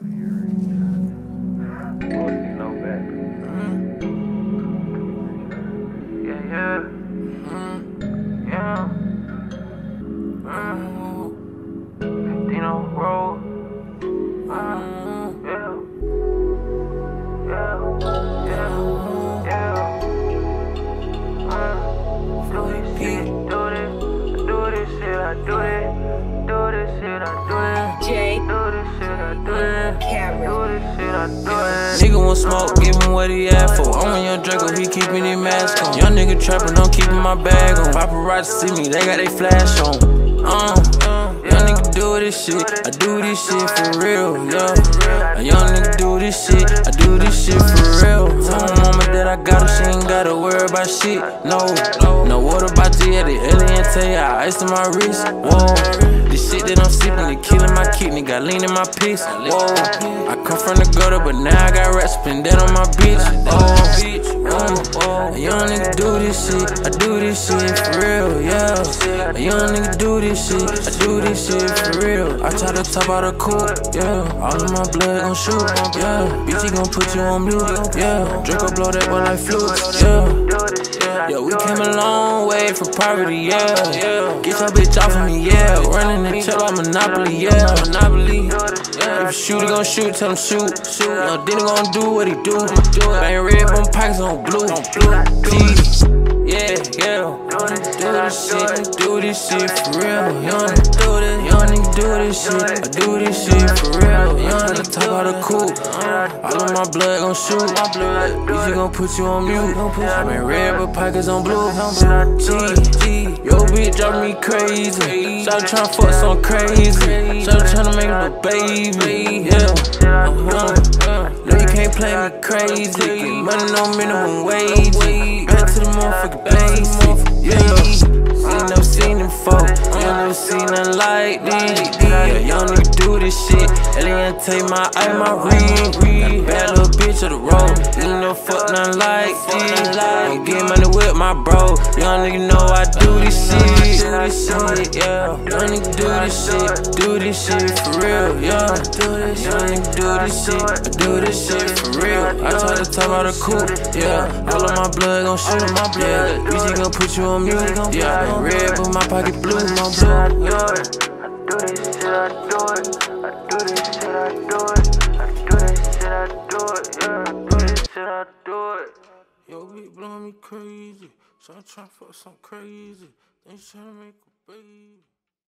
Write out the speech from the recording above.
Do this shit, I do it, Nigga want smoke, give him what he asked for. I'm a young Draco, he keeping his mask on. Young nigga trapping, I'm keeping my bag on. Paparazzi see me, they got they flash on. Uh, young nigga do this shit, I do this shit for real, yeah. A young nigga do this shit, I do this shit for real. Tell my mama that I got her, she ain't gotta worry about shit. No, no, what about the alien tell ya, I iced in my wrist. Whoa, shit that I'm sipping, it killing my kidney, got lean in my piss. Whoa, I come from the gutter, but now I got rats, spin that on my bitch. Oh, a young nigga do this shit, I do this shit for real, yeah. A young nigga do this shit, I do this shit for real. I try to top out a coupe, yeah. All of my blood gon' shoot, yeah. Bitch, he gon' put you on mute, yeah. Draco blow that boy like flutes, yeah. Yeah, we came a way from poverty, yeah. Get your bitch off of me, yeah. Running trap like Monopoly, yeah. Monopoly. If you shoot, he gon' shoot, tell him shoot. Shoot. No, then he gon' do what he do. Bang red from pockets on blue. On blue. G. Yeah, yeah. Do this shit, do this shit for real. Young do this, young do this shit. I do this shit for real. Nigga top out the coupe. All of my blood gon' shoot. He gon' put you on mute. I been red, but pockets on blue. G, yo bitch driving me crazy. Shawty tryna fuck some crazy. Shawty tryna make a baby. Yeah, uh-huh. No, you can't play me crazy. Get money no minimum wage. Back to the motherfucking basics. Yeah. Ain't never seen them folk. Never seen nothing like this. Yeah, young nigga do this shit. Alien take my eye, my ring. Bad little bitch of the road. Ain't no fuck nothing like this. Don't get money with my bro. Young nigga know I do this shit. Shit, yeah. Young nigga do this shit. Do this shit for real, yeah. Do this young nigga do this shit. I do this shit for real. I try to top out a coupe, yeah. All of my blood gon' shoot in my blood. He gon' put you on mute, yeah. Red, but my pocket blue, my I do it. I do this shit, I do it. I do this shit, I do it. I do this shit, I do it. Yeah, I do this shit, I do it. Yo, bitch blowing me crazy. So I'm tryna fuck some crazy. They tryna make a baby.